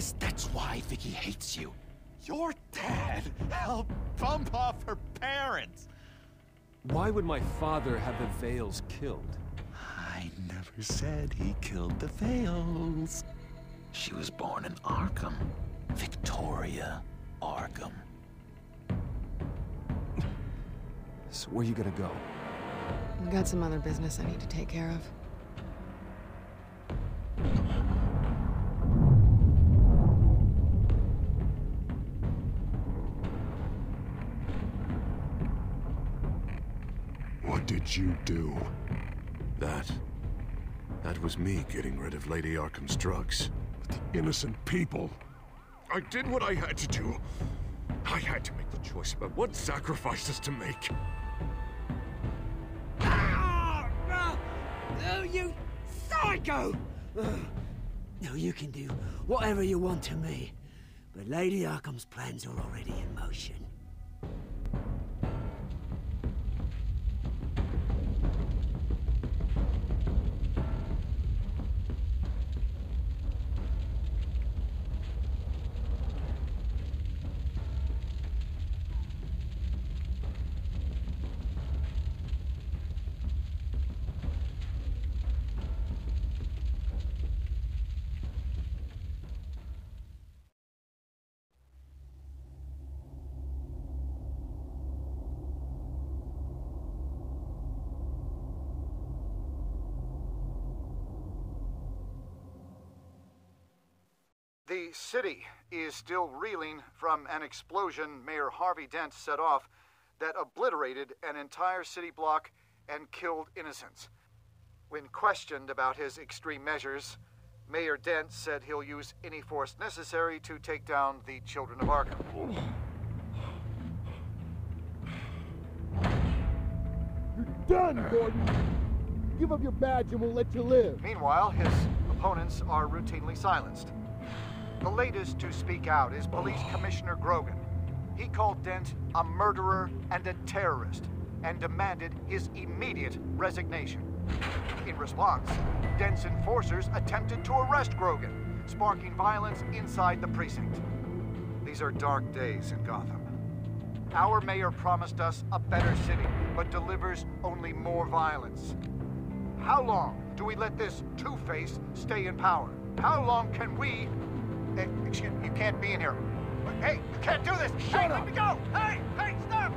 It's obvious that's why Vicky hates you. Your dad helped bump off her parents. Why would my father have the Vales killed? I never said he killed the Vales. She was born in Arkham. Victoria Arkham. So where are you gonna go? I've got some other business I need to take care of. Did you do? That... That was me getting rid of Lady Arkham's drugs. The innocent people. I did what I had to do. I had to make the choice about what sacrifices to make. Oh, you psycho! Ugh. No, you can do whatever you want to me, but Lady Arkham's plans are already in motion. The city is still reeling from an explosion Mayor Harvey Dent set off that obliterated an entire city block and killed innocents. When questioned about his extreme measures, Mayor Dent said he'll use any force necessary to take down the children of Arkham. You're done, Gordon! Give up your badge and we'll let you live. Meanwhile, his opponents are routinely silenced. The latest to speak out is Police Commissioner Grogan. He called Dent a murderer and a terrorist and demanded his immediate resignation. In response, Dent's enforcers attempted to arrest Grogan, sparking violence inside the precinct. These are dark days in Gotham. Our mayor promised us a better city, but delivers only more violence. How long do we let this Two-Face stay in power? How long can we... Hey, excuse me, you can't be in here. Hey, you can't do this! Shut hey, up! let me go! Hey, hey, stop!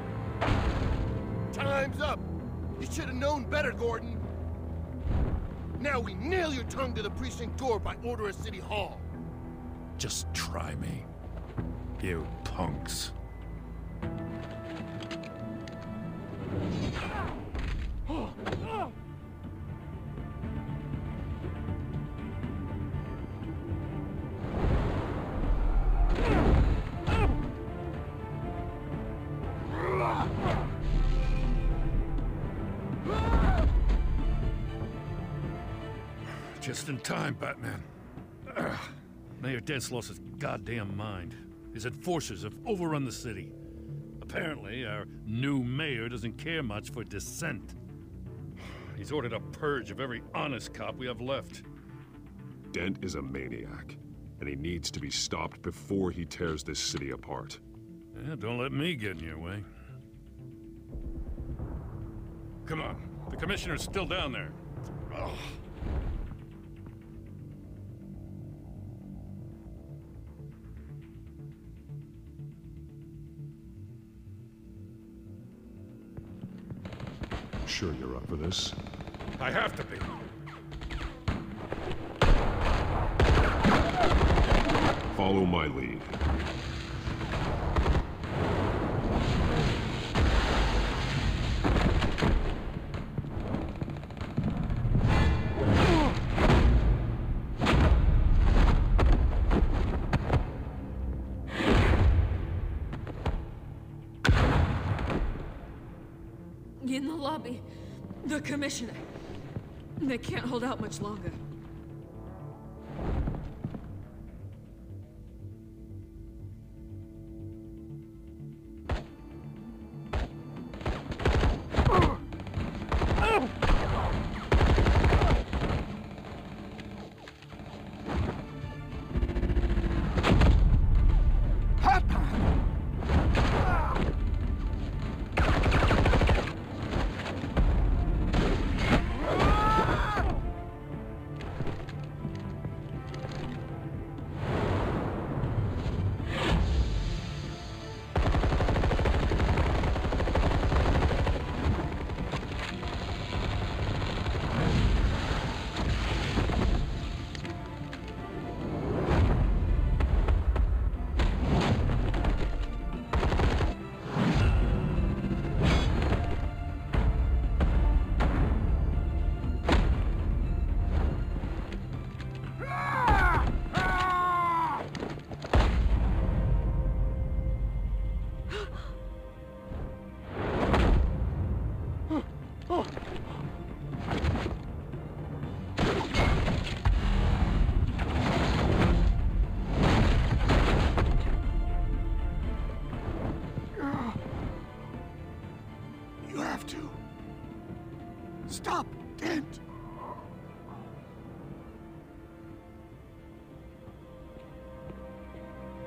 Time's up! You should have known better, Gordon. Now we nail your tongue to the precinct door by order of City Hall. Just try me. You punks. Time, Batman. Ugh. Mayor Dent's lost his goddamn mind. His enforcers have overrun the city. Apparently, our new mayor doesn't care much for dissent. He's ordered a purge of every honest cop we have left. Dent is a maniac, and he needs to be stopped before he tears this city apart. Yeah, don't let me get in your way. Come on, the commissioner's still down there. Ugh. Sure you're up for this? I have to be. Follow my lead. In the lobby, the commissioner. They can't hold out much longer.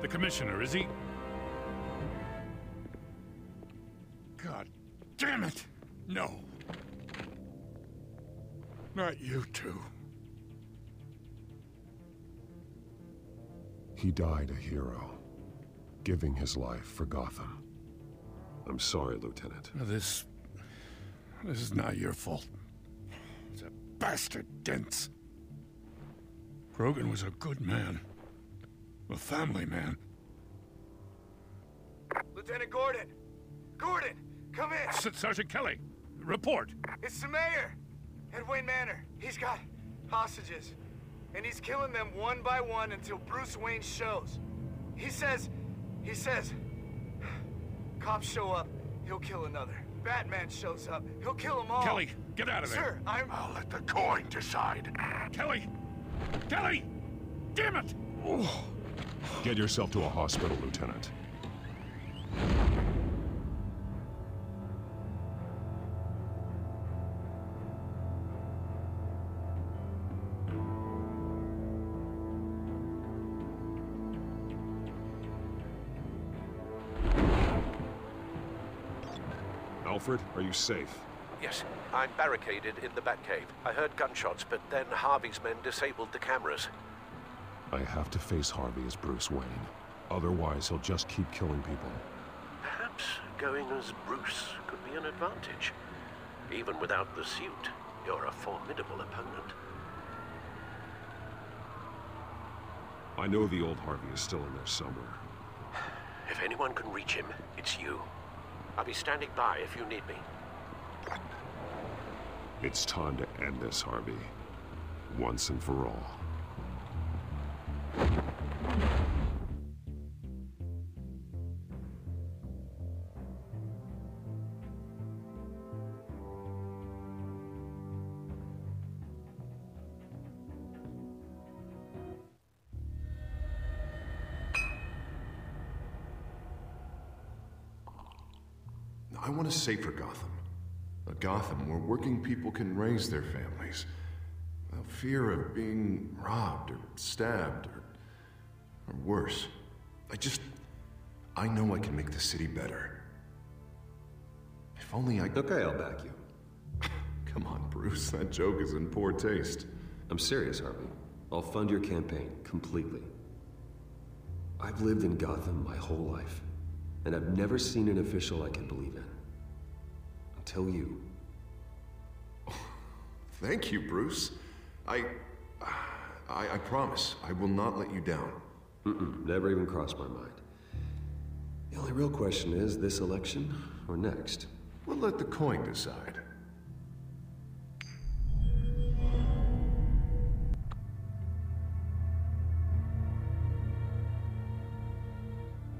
The commissioner, is he? God damn it! No. Not you two. He died a hero, giving his life for Gotham. I'm sorry, Lieutenant. This... This is not your fault. It's a bastard Dent's. Grogan was a good man. A family man. Lieutenant Gordon! Gordon! Come in! S Sergeant Kelly! Report! It's the mayor! At Wayne Manor. He's got hostages. And he's killing them one by one until Bruce Wayne shows. He says... He says... Cops show up, he'll kill another. Batman shows up, he'll kill them all. Kelly, get out of there! Sir, I'm... I'll let the coin decide. Kelly! Kelly! Damn it! Get yourself to a hospital, Lieutenant. Alfred, are you safe? Yes, I'm barricaded in the Batcave. I heard gunshots, but then Harvey's men disabled the cameras. I have to face Harvey as Bruce Wayne. Otherwise, he'll just keep killing people. Perhaps going as Bruce could be an advantage. Even without the suit, you're a formidable opponent. I know the old Harvey is still in there somewhere. If anyone can reach him, it's you. I'll be standing by if you need me. It's time to end this, Harvey. Once and for all. I want a safer Gotham. A Gotham where working people can raise their families without fear of being robbed or stabbed or, or worse. I just. I know I can make the city better. If only I. Okay, I'll back you. Come on, Bruce. That joke is in poor taste. I'm serious, Harvey. I'll fund your campaign completely. I've lived in Gotham my whole life, and I've never seen an official I can believe in. Until you. Thank you, Bruce. I, I. I promise I will not let you down. Mm-mm, never even crossed my mind. The only real question is this election or next? We'll let the coin decide.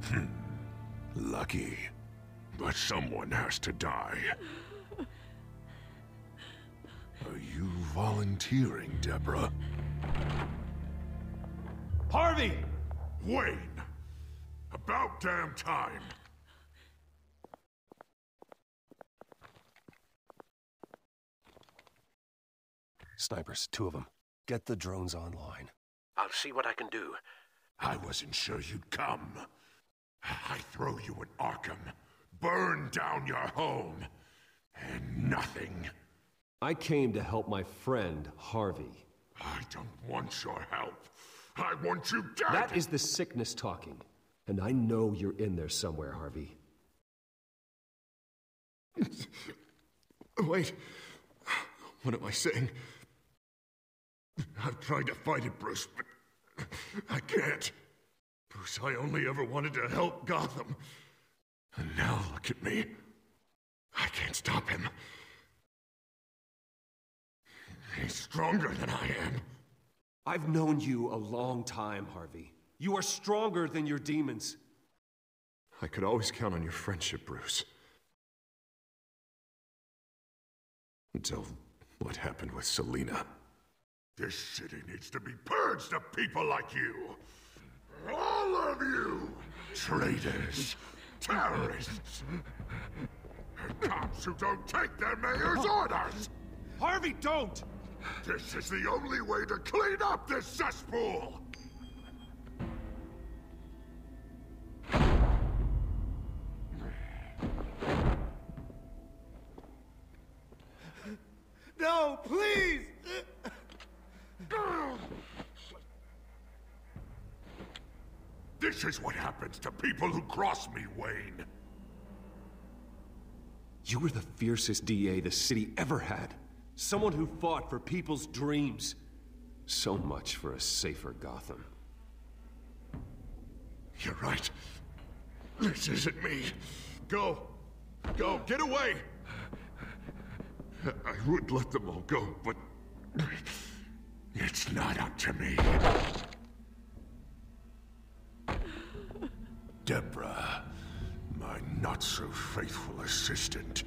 Hmm. Lucky. But someone has to die. Are you volunteering, Deborah? Harvey! Wayne! About damn time! Snipers, two of them. Get the drones online. I'll see what I can do. I wasn't sure you'd come. I throw you in Arkham, burn down your home, and nothing. I came to help my friend, Harvey. I don't want your help. I want you dead! That is the sickness talking. And I know you're in there somewhere, Harvey. Wait. What am I saying? I've tried to fight it, Bruce, but I can't. Bruce, I only ever wanted to help Gotham. And now look at me. I can't stop him. He's stronger than I am. I've known you a long time, Harvey. You are stronger than your demons. I could always count on your friendship, Bruce. Until what happened with Selina. This city needs to be purged of people like you. All of you! Traitors, terrorists, and cops who don't take their mayor's orders! Harvey, don't! This is the only way to clean up this cesspool! No, please! This is what happens to people who cross me, Wayne. You were the fiercest DA the city ever had. Someone who fought for people's dreams. So much for a safer Gotham. You're right. This isn't me. Go. Go. Get away. I would let them all go, but... It's not up to me. Deborah, my not-so-faithful assistant.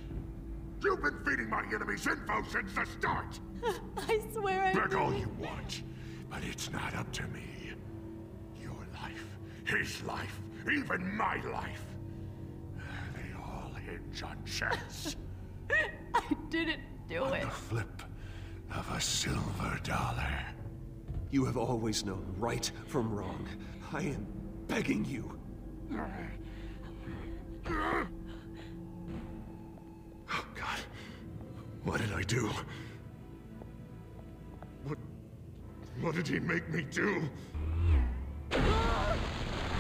You've been feeding my enemies info since the start! I swear I Beg all you want, but it's not up to me. Your life, his life, even my life. They all hinge on chance. I didn't do on it. the flip of a silver dollar. You have always known right from wrong. I am begging you. Uh, What did I do? What... What did he make me do?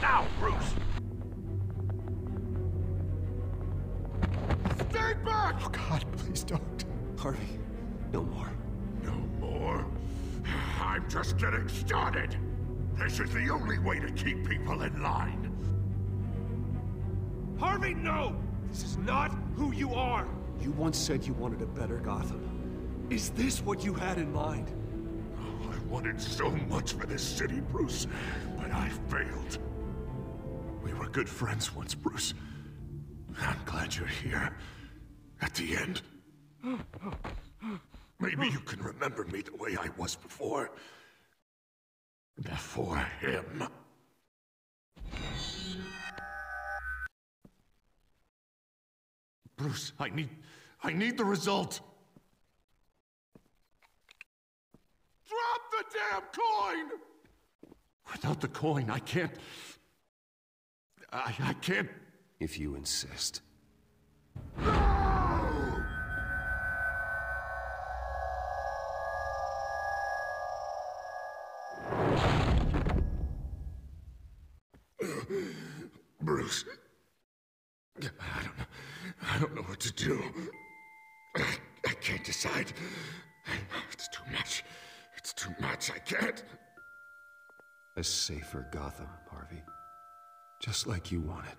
Now, Bruce! Stay back! Oh, God, please don't. Harvey, no more. No more? I'm just getting started! This is the only way to keep people in line. Harvey, no! This is not who you are! You once said you wanted a better Gotham. Is this what you had in mind? Oh, I wanted so much for this city, Bruce, but I failed. We were good friends once, Bruce. I'm glad you're here. At the end. Maybe you can remember me the way I was before. Before him. Bruce, I need... I need the result. Drop the damn coin! Without the coin, I can't... I, I can't... If you insist. Bruce. I don't know. I don't know what to do. I, I can't decide. It's too much. It's too much. I can't. A safer Gotham, Harvey. Just like you wanted.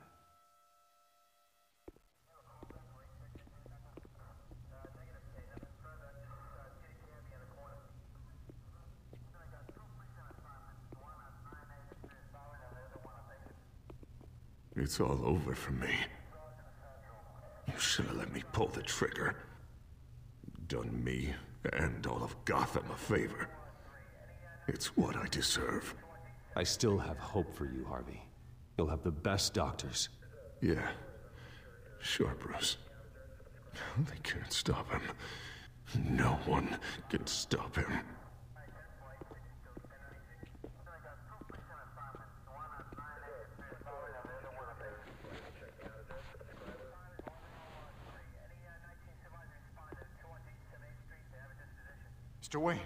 It's all over for me. Oh, you should have let me pull the trigger. Done me and all of Gotham a favor. It's what I deserve. I still have hope for you, Harvey. You'll have the best doctors. Yeah. Sure, Bruce. They can't stop him. No one can stop him. Mr. Wayne.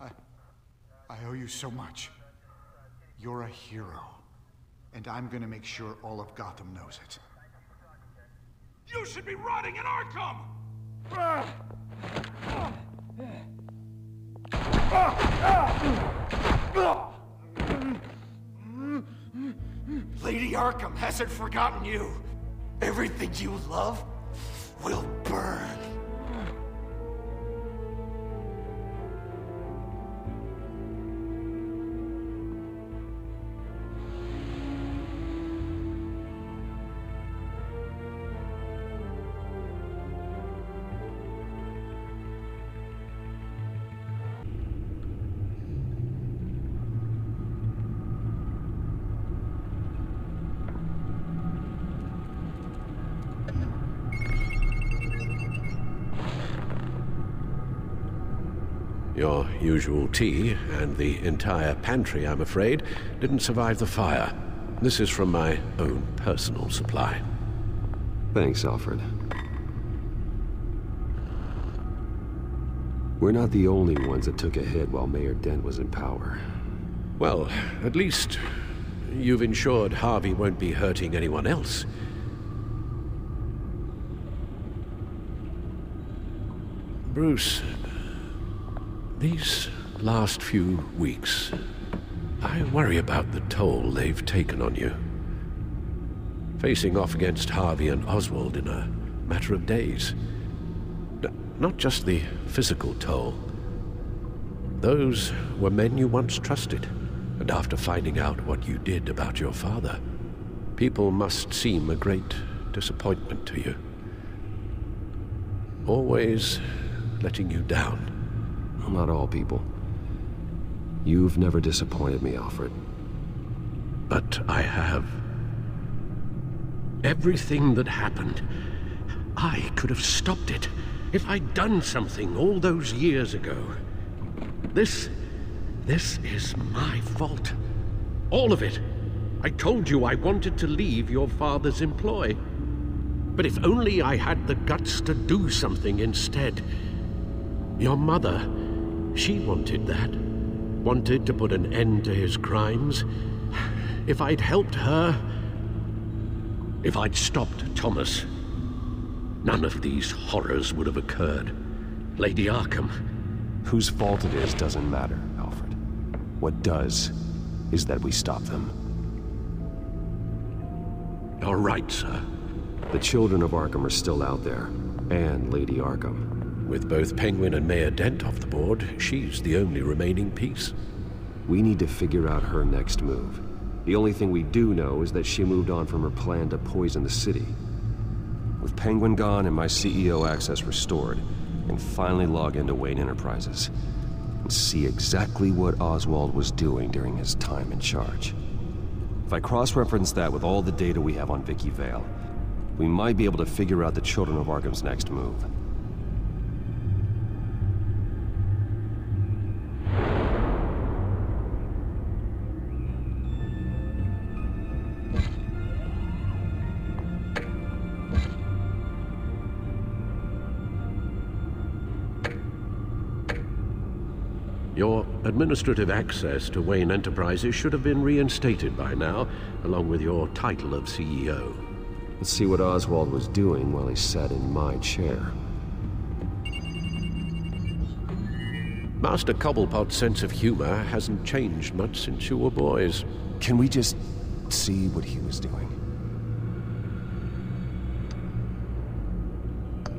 I... I owe you so much. You're a hero. And I'm gonna make sure all of Gotham knows it. You should be rotting in Arkham! Lady Arkham hasn't forgotten you. Everything you love will burn. Usual tea and the entire pantry, I'm afraid, didn't survive the fire. This is from my own personal supply. Thanks, Alfred. We're not the only ones that took a hit while Mayor Dent was in power. Well, at least you've ensured Harvey won't be hurting anyone else. Bruce, these last few weeks, I worry about the toll they've taken on you. Facing off against Harvey and Oswald in a matter of days. N not just the physical toll. Those were men you once trusted, and after finding out what you did about your father, people must seem a great disappointment to you. Always letting you down. Well, not all people. You've never disappointed me, Alfred. But I have. Everything that happened, I could have stopped it if I'd done something all those years ago. This. this is my fault. All of it. I told you I wanted to leave your father's employ. But if only I had the guts to do something instead. Your mother, she wanted that. Wanted to put an end to his crimes. If I'd helped her, if I'd stopped Thomas, none of these horrors would have occurred. Lady Arkham. Whose fault it is doesn't matter, Alfred. What does is that we stop them. You're right, sir. The children of Arkham are still out there, and Lady Arkham. With both Penguin and Mayor Dent off the board, she's the only remaining piece. We need to figure out her next move. The only thing we do know is that she moved on from her plan to poison the city. With Penguin gone and my CEO access restored, I can finally log into Wayne Enterprises and see exactly what Oswald was doing during his time in charge. If I cross-reference that with all the data we have on Vicky Vale, we might be able to figure out the Children of Arkham's next move. Administrative access to Wayne Enterprises should have been reinstated by now, along with your title of CEO. Let's see what Oswald was doing while he sat in my chair. Master Cobblepot's sense of humor hasn't changed much since you were boys. Can we just see what he was doing?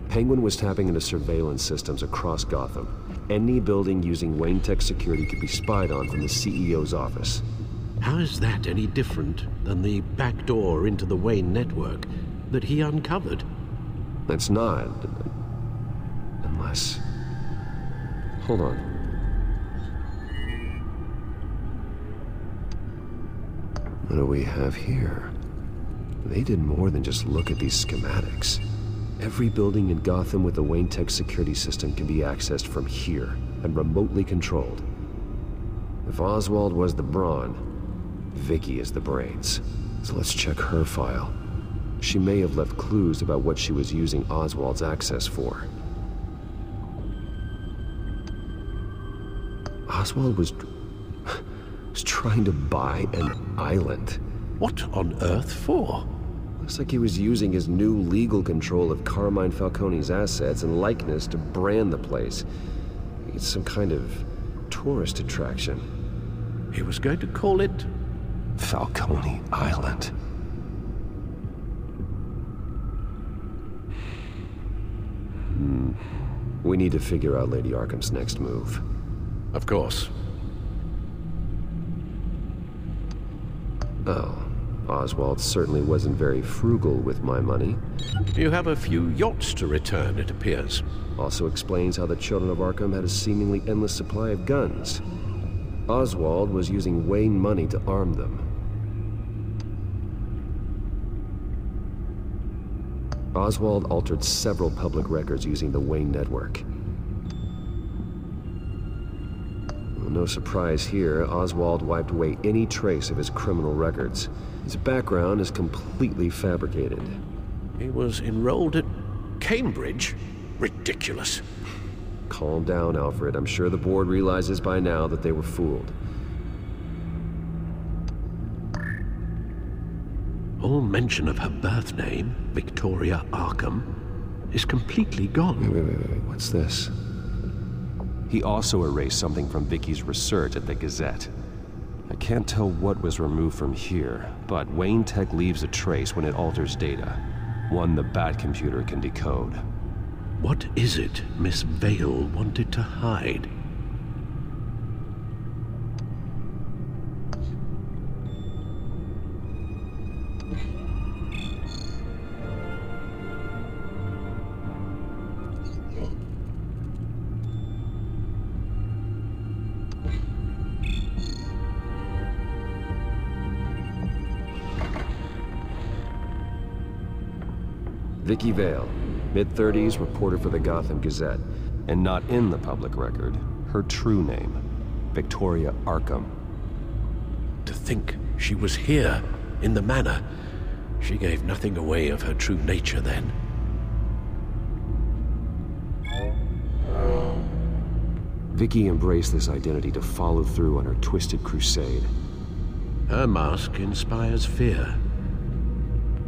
Penguin was tapping into surveillance systems across Gotham. Any building using Wayne Tech security could be spied on from the CEO's office. How is that any different than the back door into the Wayne network that he uncovered? That's not. Unless. Hold on. What do we have here? They did more than just look at these schematics. Every building in Gotham with the Wayne Tech security system can be accessed from here and remotely controlled. If Oswald was the brawn, Vicky is the brains. So let's check her file. She may have left clues about what she was using Oswald's access for. Oswald was... was trying to buy an island. What on earth for? Looks like he was using his new legal control of Carmine Falcone's assets and likeness to brand the place. It's some kind of tourist attraction. He was going to call it... Falcone Island. Hmm. We need to figure out Lady Arkham's next move. Of course. Oh. Oswald certainly wasn't very frugal with my money. You have a few yachts to return, it appears. Also explains how the Children of Arkham had a seemingly endless supply of guns. Oswald was using Wayne money to arm them. Oswald altered several public records using the Wayne network. No surprise here, Oswald wiped away any trace of his criminal records. His background is completely fabricated. He was enrolled at Cambridge? Ridiculous. Calm down, Alfred. I'm sure the board realizes by now that they were fooled. All mention of her birth name, Victoria Arkham, is completely gone. Wait, wait, wait, wait. What's this? He also erased something from Vicky's research at the Gazette. Can't tell what was removed from here, but Wayne Tech leaves a trace when it alters data. One the Bat computer can decode. What is it Miss Vale wanted to hide? Vicky Vale, mid-30s, reporter for the Gotham Gazette. And not in the public record, her true name, Victoria Arkham. To think she was here, in the manor. She gave nothing away of her true nature then. Vicky embraced this identity to follow through on her twisted crusade. Her mask inspires fear.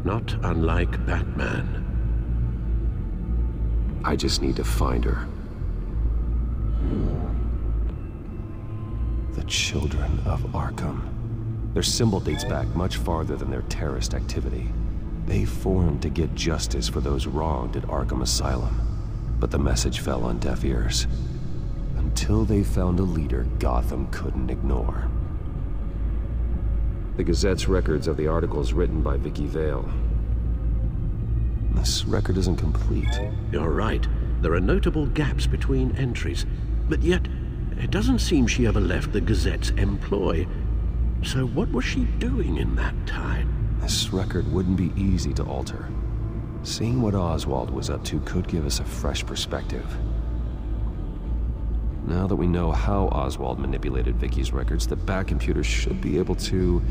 Not unlike Batman. I just need to find her. The Children of Arkham. Their symbol dates back much farther than their terrorist activity. They formed to get justice for those wronged at Arkham Asylum. But the message fell on deaf ears. Until they found a leader Gotham couldn't ignore. The Gazette's records of the articles written by Vicky Vale. This record isn't complete. You're right. There are notable gaps between entries. But yet, it doesn't seem she ever left the Gazette's employ. So what was she doing in that time? This record wouldn't be easy to alter. Seeing what Oswald was up to could give us a fresh perspective. Now that we know how Oswald manipulated Vicky's records, the Bat computer should be able to...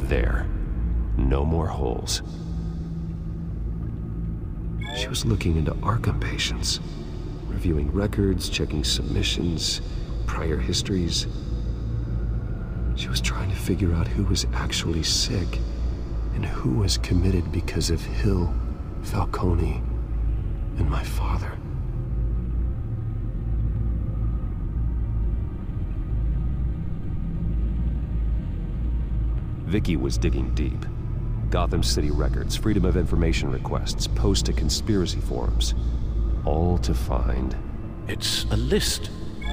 There. No more holes. She was looking into Arkham patients, reviewing records, checking submissions, prior histories. She was trying to figure out who was actually sick and who was committed because of Hill, Falcone, and my father. Vicky was digging deep. Gotham City records, Freedom of Information requests, posts to conspiracy forums. All to find... It's a list.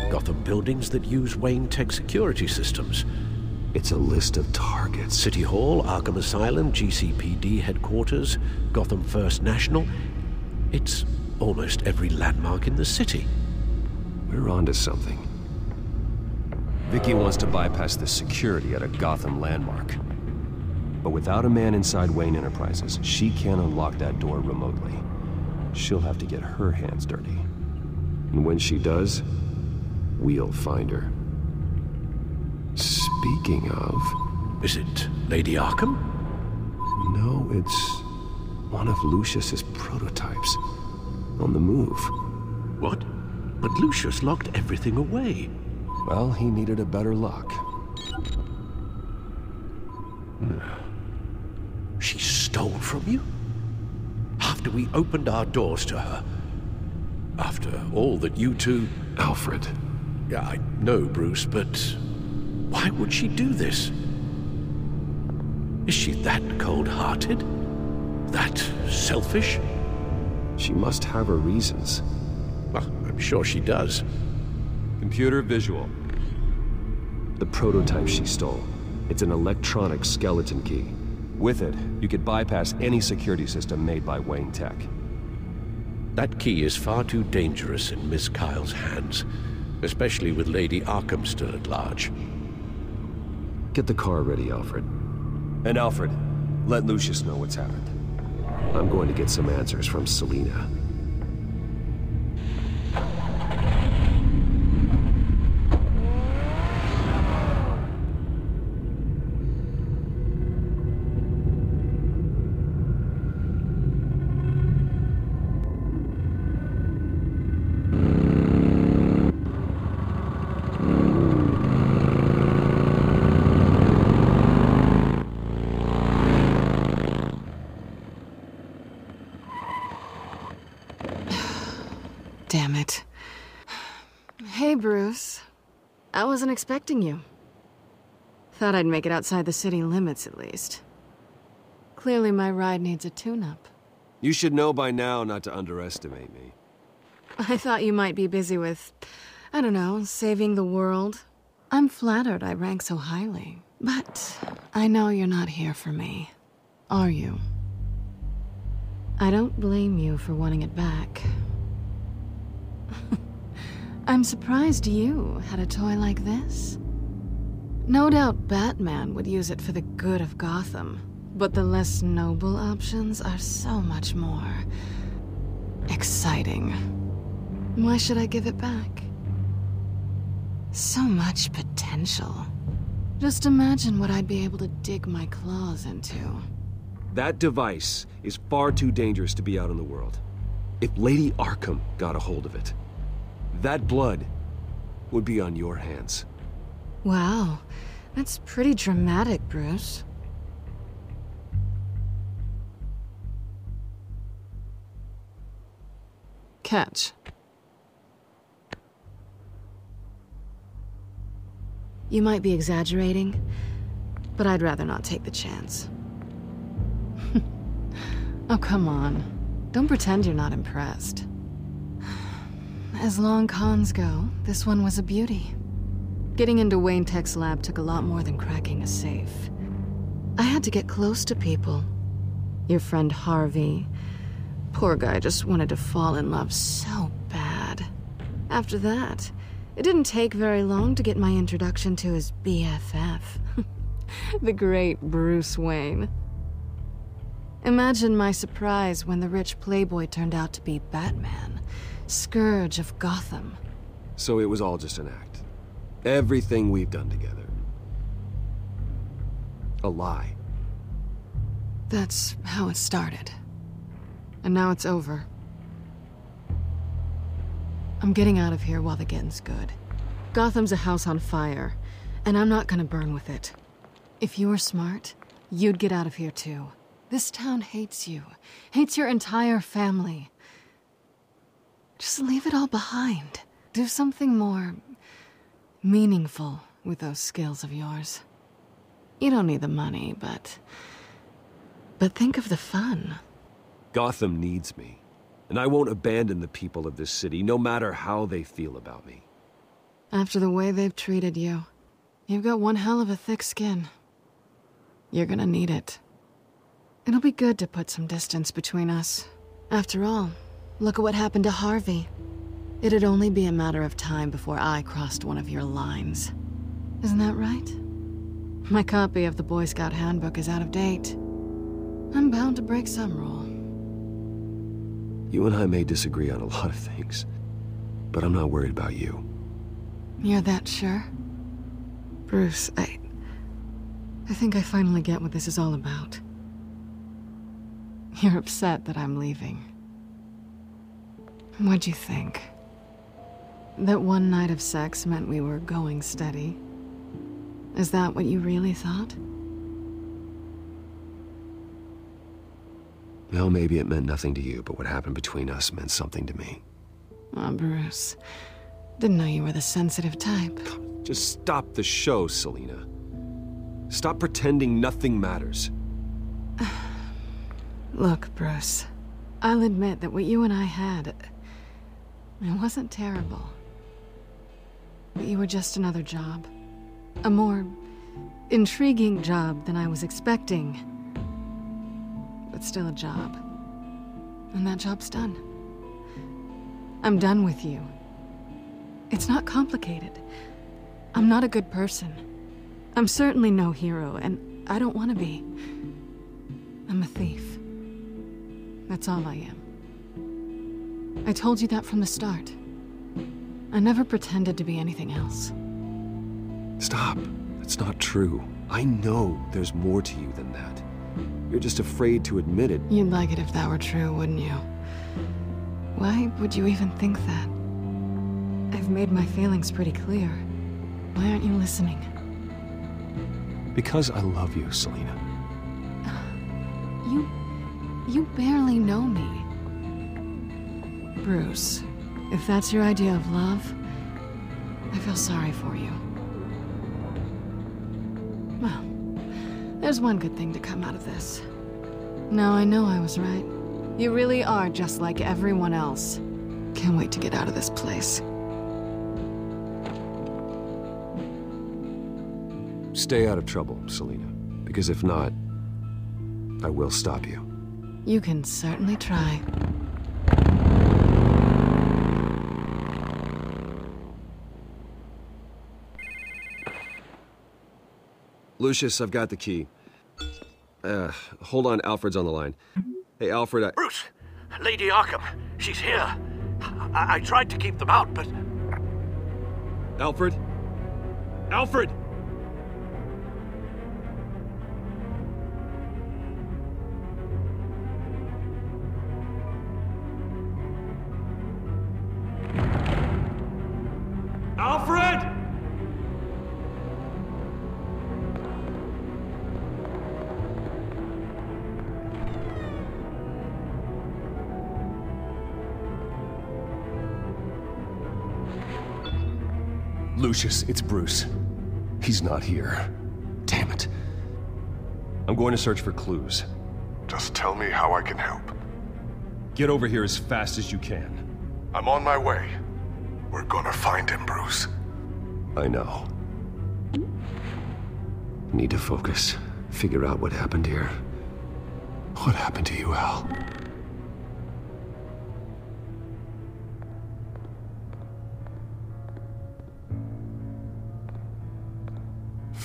Gotham buildings that use Wayne Tech security systems. It's a list of targets. City Hall, Arkham Asylum, GCPD headquarters, Gotham First National. It's almost every landmark in the city. We're onto something. Vicky wants to bypass the security at a Gotham landmark. But without a man inside Wayne Enterprises, she can't unlock that door remotely. She'll have to get her hands dirty. And when she does, we'll find her. Speaking of... Is it Lady Arkham? No, it's one of Lucius's prototypes. On the move. What? But Lucius locked everything away. Well, he needed a better lock. She stole from you? After we opened our doors to her? After all that you two... Alfred. Yeah, I know, Bruce, but... Why would she do this? Is she that cold-hearted? That selfish? She must have her reasons. Well, I'm sure she does. Computer visual. The prototype she stole. It's an electronic skeleton key. With it, you could bypass any security system made by Wayne Tech. That key is far too dangerous in Miss Kyle's hands, especially with Lady Arkham still at large. Get the car ready, Alfred. And Alfred, let Lucius know what's happened. I'm going to get some answers from Selina. Wasn't expecting you. Thought I'd make it outside the city limits at least. Clearly my ride needs a tune-up. You should know by now not to underestimate me. I thought you might be busy with, I don't know, saving the world. I'm flattered I rank so highly. But I know you're not here for me. Are you? I don't blame you for wanting it back. I'm surprised you had a toy like this. No doubt Batman would use it for the good of Gotham, but the less noble options are so much more... exciting. Why should I give it back? So much potential. Just imagine what I'd be able to dig my claws into. That device is far too dangerous to be out in the world. If Lady Arkham got a hold of it, that blood would be on your hands. Wow, that's pretty dramatic, Bruce. Catch. You might be exaggerating, but I'd rather not take the chance. oh, come on. Don't pretend you're not impressed. As long cons go, this one was a beauty. Getting into Wayne Tech's lab took a lot more than cracking a safe. I had to get close to people. Your friend Harvey. Poor guy just wanted to fall in love so bad. After that, it didn't take very long to get my introduction to his BFF. the great Bruce Wayne. Imagine my surprise when the rich playboy turned out to be Batman, Scourge of Gotham. So it was all just an act. Everything we've done together. A lie. That's how it started. And now it's over. I'm getting out of here while the getting's good. Gotham's a house on fire, and I'm not gonna burn with it. If you were smart, you'd get out of here too. This town hates you, hates your entire family. Just leave it all behind. Do something more meaningful with those skills of yours. You don't need the money, but... But think of the fun. Gotham needs me. And I won't abandon the people of this city, no matter how they feel about me. After the way they've treated you, you've got one hell of a thick skin. You're gonna need it. It'll be good to put some distance between us. After all, look at what happened to Harvey. It'd only be a matter of time before I crossed one of your lines. Isn't that right? My copy of the Boy Scout Handbook is out of date. I'm bound to break some rule. You and I may disagree on a lot of things, but I'm not worried about you. You're that sure? Bruce, I... I think I finally get what this is all about. You're upset that I'm leaving. What'd you think? That one night of sex meant we were going steady? Is that what you really thought? Well, maybe it meant nothing to you, but what happened between us meant something to me. Oh, Bruce. Didn't know you were the sensitive type. Just stop the show, Selina. Stop pretending nothing matters. Look, Bruce. I'll admit that what you and I had... It wasn't terrible. But you were just another job. A more... intriguing job than I was expecting but still a job. And that job's done. I'm done with you. It's not complicated. I'm not a good person. I'm certainly no hero, and I don't want to be. I'm a thief. That's all I am. I told you that from the start. I never pretended to be anything else. Stop. That's not true. I know there's more to you than that. You're just afraid to admit it. You'd like it if that were true, wouldn't you? Why would you even think that? I've made my feelings pretty clear. Why aren't you listening? Because I love you, Selina. You... you barely know me. Bruce, if that's your idea of love, I feel sorry for you. Well, there's one good thing to come out of this. Now I know I was right. You really are just like everyone else. Can't wait to get out of this place. Stay out of trouble, Selina. Because if not, I will stop you. You can certainly try. Lucius, I've got the key. Uh, hold on, Alfred's on the line. Hey, Alfred, I... Bruce! Lady Arkham, she's here. I, I tried to keep them out, but... Alfred? Alfred! Alfred! Lucius, it's Bruce. He's not here. Damn it. I'm going to search for clues. Just tell me how I can help. Get over here as fast as you can. I'm on my way. We're gonna find him, Bruce. I know. Need to focus. Figure out what happened here. What happened to you, Al?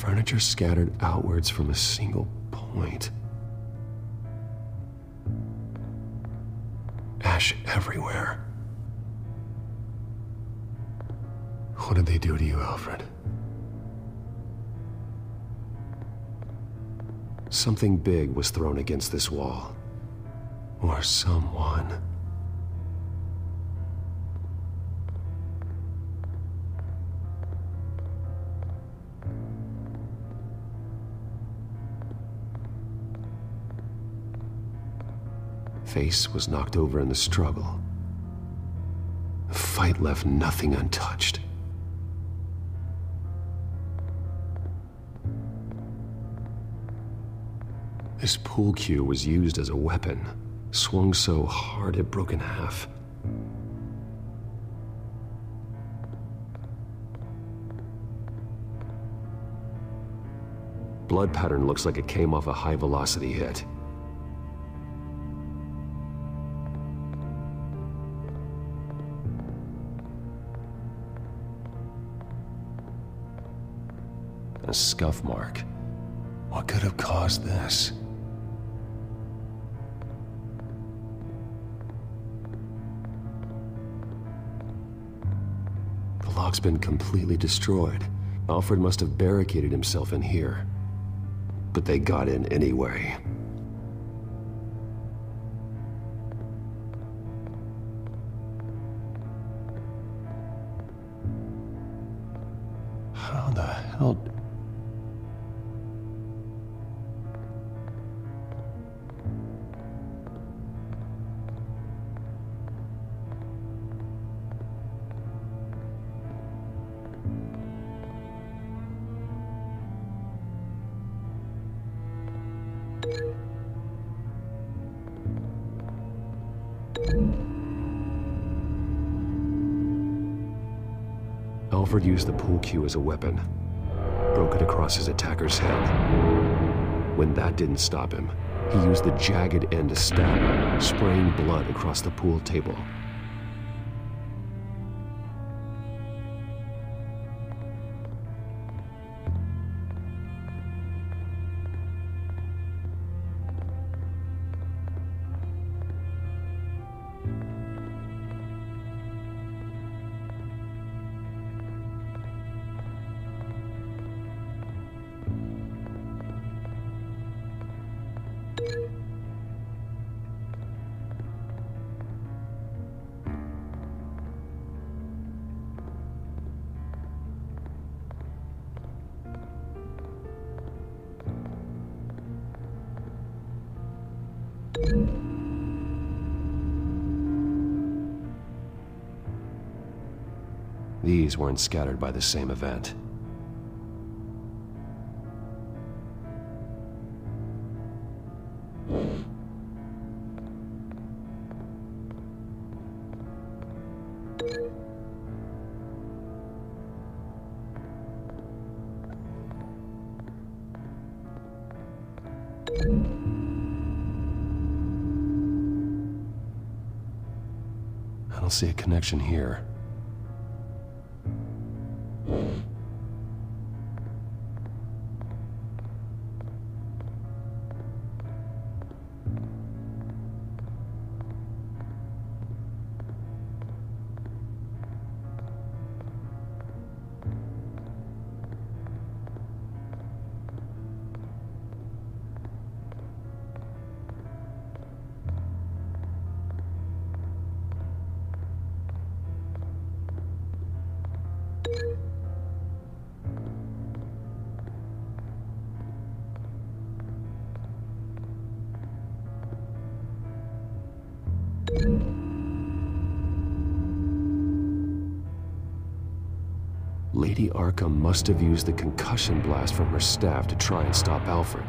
Furniture scattered outwards from a single point. Ash everywhere. What did they do to you, Alfred? Something big was thrown against this wall. Or someone. Face was knocked over in the struggle. The fight left nothing untouched. This pool cue was used as a weapon, swung so hard it broke in half. Blood pattern looks like it came off a high velocity hit. A scuff mark. What could have caused this? The lock's been completely destroyed. Alfred must have barricaded himself in here. But they got in anyway. Used the pool cue as a weapon. Broke it across his attacker's head. When that didn't stop him, he used the jagged end to stab spraying blood across the pool table. These weren't scattered by the same event. I don't see a connection here. Must have used the concussion blast from her staff to try and stop Alfred.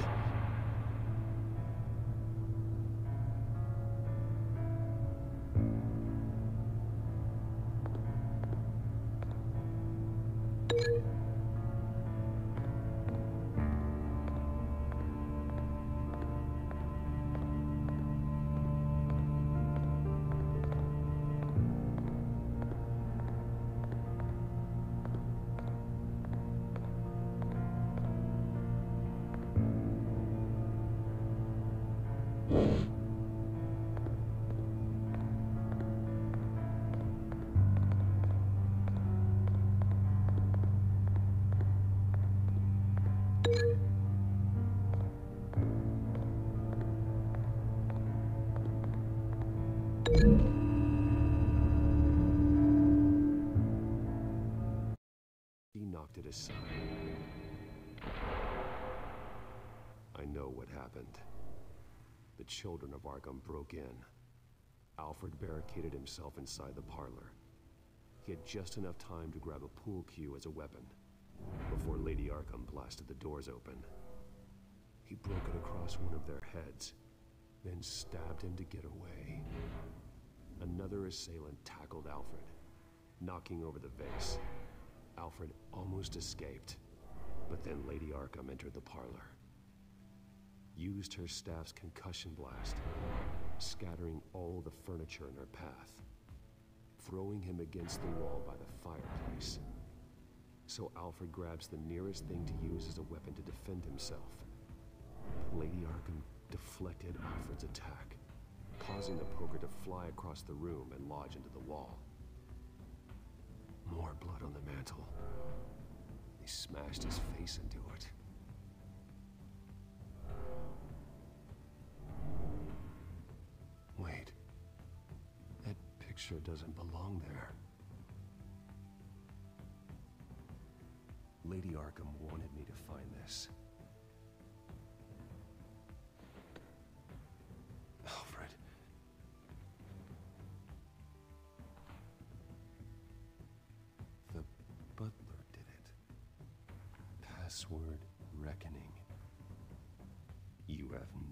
I know what happened. The children of Arkham broke in. Alfred barricaded himself inside the parlor. He had just enough time to grab a pool cue as a weapon before Lady Arkham blasted the doors open. He broke it across one of their heads, then stabbed him to get away. Another assailant tackled Alfred, knocking over the vase. Alfred almost escaped, but then Lady Arkham entered the parlor. Used her staff's concussion blast, scattering all the furniture in her path, throwing him against the wall by the fireplace. So Alfred grabs the nearest thing to use as a weapon to defend himself. Lady Arkham deflected Alfred's attack, causing the poker to fly across the room and lodge into the wall. More blood on the mantle. He smashed his face into it. Wait. That picture doesn't belong there. Lady Arkham wanted me to find this. Password reckoning. You have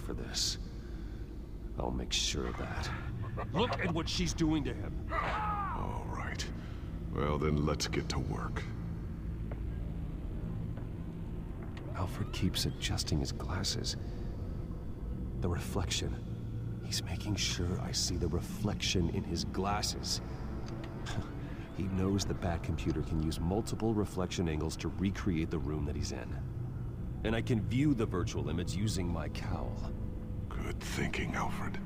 for this. I'll make sure of that. Look at what she's doing to him. All right. Well, then let's get to work. Alfred keeps adjusting his glasses. The reflection. He's making sure I see the reflection in his glasses. He knows the Bat computer can use multiple reflection angles to recreate the room that he's in. And I can view the virtual image using my cowl. Good thinking, Alfred.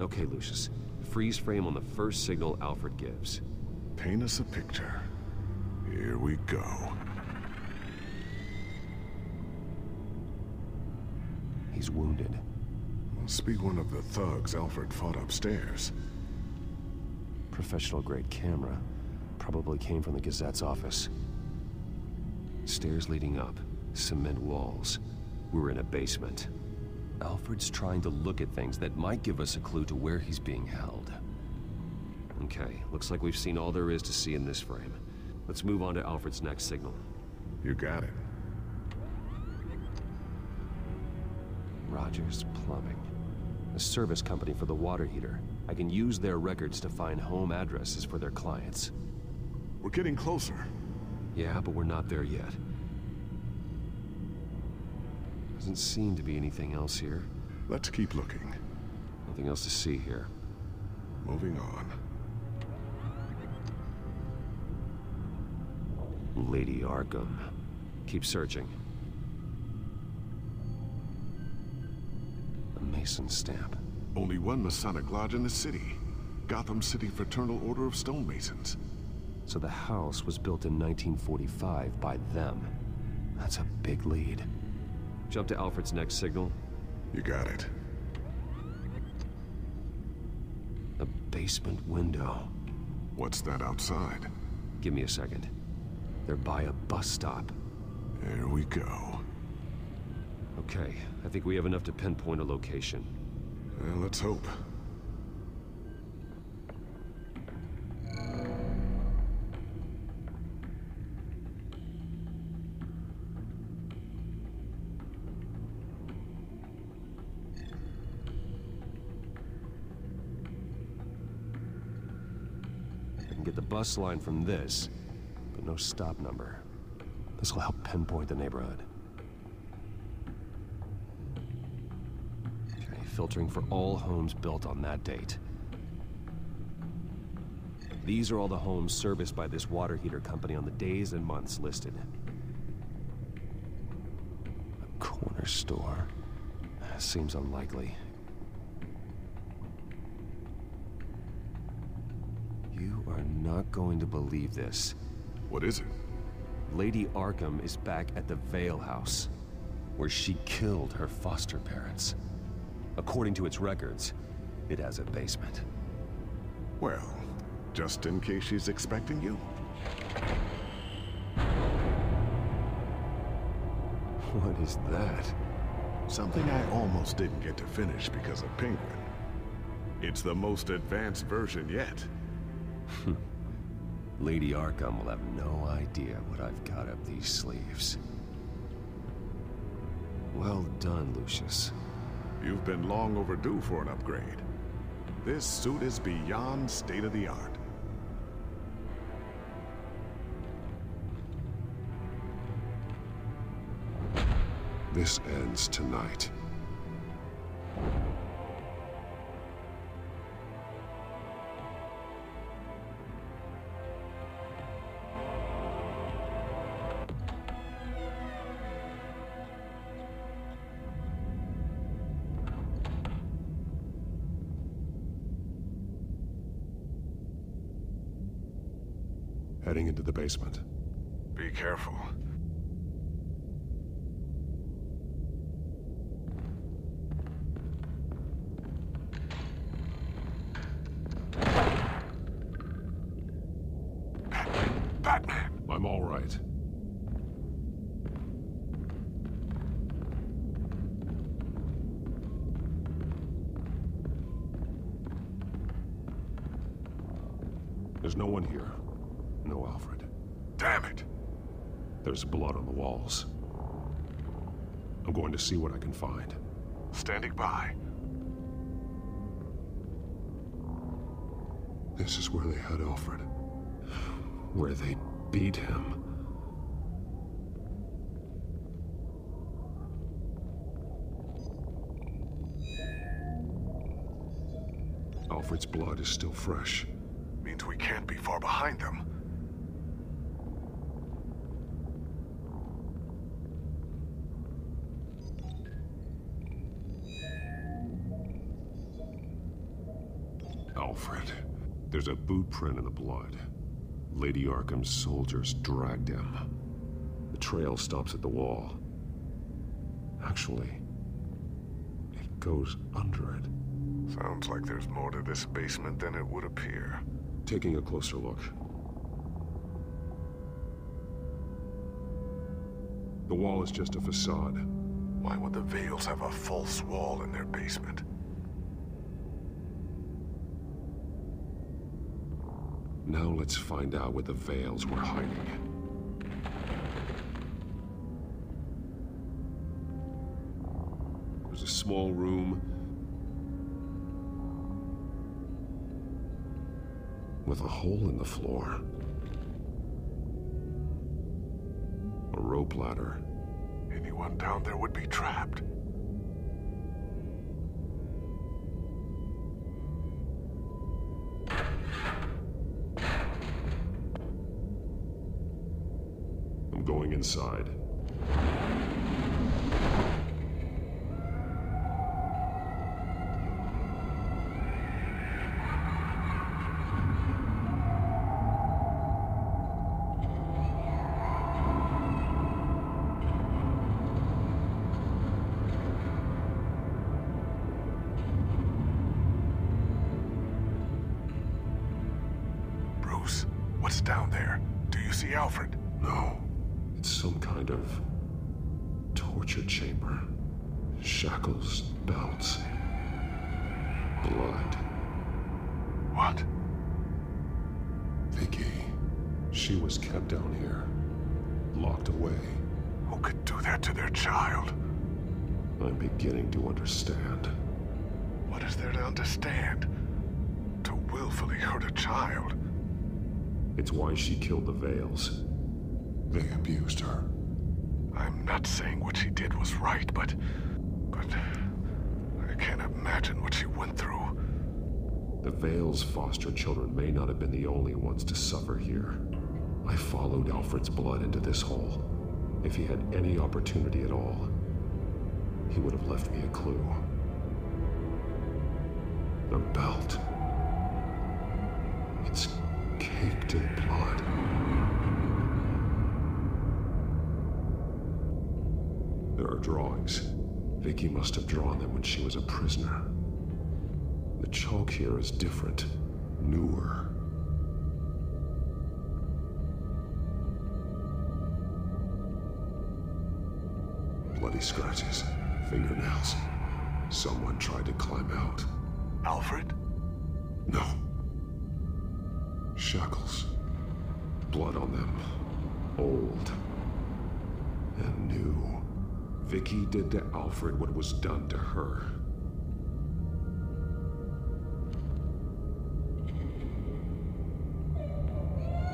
Okay, Lucius. Freeze frame on the first signal Alfred gives. Paint us a picture. Here we go. He's wounded. Must be one of the thugs Alfred fought upstairs. Professional grade camera. Probably came from the Gazette's office. Stairs leading up. Cement walls. We're in a basement. Alfred's trying to look at things that might give us a clue to where he's being held. Okay, looks like we've seen all there is to see in this frame. Let's move on to Alfred's next signal. You got it. Rogers Plumbing. A service company for the water heater. I can use their records to find home addresses for their clients. We're getting closer. Yeah, but we're not there yet. Doesn't seem to be anything else here. Let's keep looking. Nothing else to see here. Moving on. Lady Arkham. Keep searching. A Mason stamp. Only one Masonic lodge in the city. Gotham City Fraternal Order of Stonemasons. So the house was built in 1945 by them. That's a big lead. Jump to Alfred's next signal. You got it. A basement window. What's that outside? Give me a second. They're by a bus stop. There we go. Okay, I think we have enough to pinpoint a location. Well, let's hope. Bus line from this, but no stop number. This will help pinpoint the neighborhood. Okay, filtering for all homes built on that date. These are all the homes serviced by this water heater company on the days and months listed. A corner store. Seems unlikely. You are not going to believe this. What is it? Lady Arkham is back at the Vale House, where she killed her foster parents. According to its records, it has a basement. Well, just in case she's expecting you. What is that? Something I almost didn't get to finish because of Penguin. It's the most advanced version yet. Lady Arkham will have no idea what I've got up these sleeves. Well done, Lucius. You've been long overdue for an upgrade. This suit is beyond state-of-the-art. This ends tonight. Basement. Be careful. Batman! I'm all right. There's no one here. No Alfred. Damn it! There's blood on the walls. I'm going to see what I can find. Standing by. This is where they had Alfred. Where they beat him. Alfred's blood is still fresh. Means we can't be far behind them. Alfred, there's a boot print in the blood. Lady Arkham's soldiers dragged him. The trail stops at the wall. Actually, it goes under it. Sounds like there's more to this basement than it would appear. Taking a closer look. The wall is just a facade. Why would the Vales have a false wall in their basement? Now let's find out where the Vales were hiding. A small room with a hole in the floor. A rope ladder. Anyone down there would be trapped. Bruce, what's down there? Do you see Alfred? No. It's some kind of torture chamber. Shackles, belts, blood. What? Vicky. She was kept down here, locked away. Who could do that to their child? I'm beginning to understand. What is there to understand? To willfully hurt a child? It's why she killed the Vales. They abused her. I'm not saying what she did was right, but... But... I can't imagine what she went through. The Vales' foster children may not have been the only ones to suffer here. I followed Alfred's blood into this hole. If he had any opportunity at all, he would have left me a clue. The belt. Caked in blood. There are drawings. Vicky must have drawn them when she was a prisoner. The chalk here is different, newer. Bloody scratches, fingernails. Someone tried to climb out. Alfred? No. Shackles. Blood on them. Old. And new. Vicky did to Alfred what was done to her.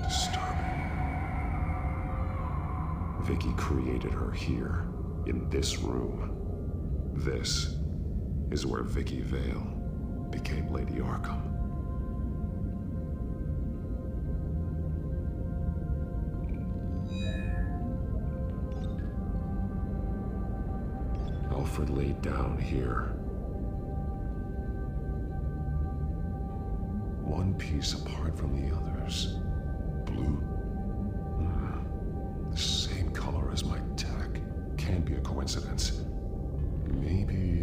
Disturbing. Vicky created her here, in this room. This is where Vicky Vale became Lady Arkham. Laid down here. One piece apart from the others. Blue. Hmm. The same color as my tack. Can't be a coincidence. Maybe.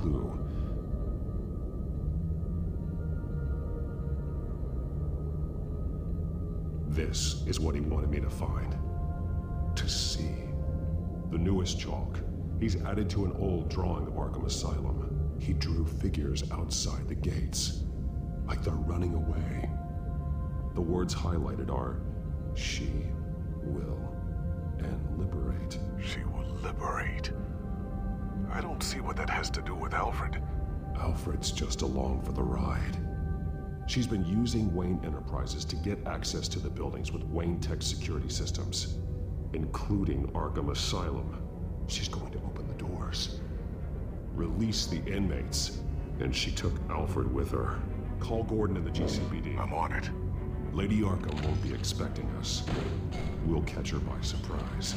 Clue. This is what he wanted me to find. To see. The newest chalk. He's added to an old drawing of Arkham Asylum. He drew figures outside the gates. Like they're running away. The words highlighted are, She will and liberate. She will liberate. I don't see what that has to do with Alfred. Alfred's just along for the ride. She's been using Wayne Enterprises to get access to the buildings with Wayne Tech security systems, including Arkham Asylum. She's going to open the doors, release the inmates, and she took Alfred with her. Call Gordon and the GCPD. I'm on it. Lady Arkham won't be expecting us. We'll catch her by surprise.